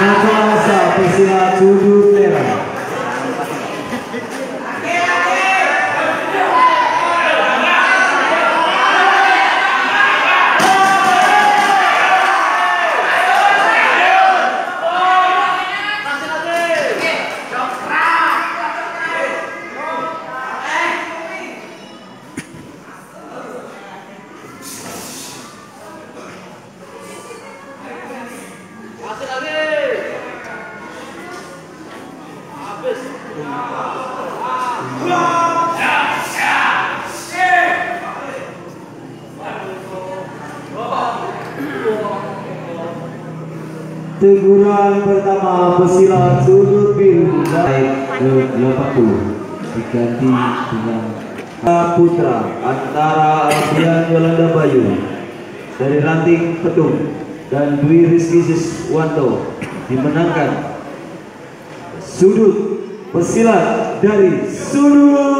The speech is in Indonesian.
Jasa pesilat Teguran pertama pesilat sudut biru. Naik ke 80 diganti dengan Putra antara Alfian Yolanda Bayu dari Ranting Petung dan Dwi Rizky Siswanto dimenangkan sudut pesilat dari sudut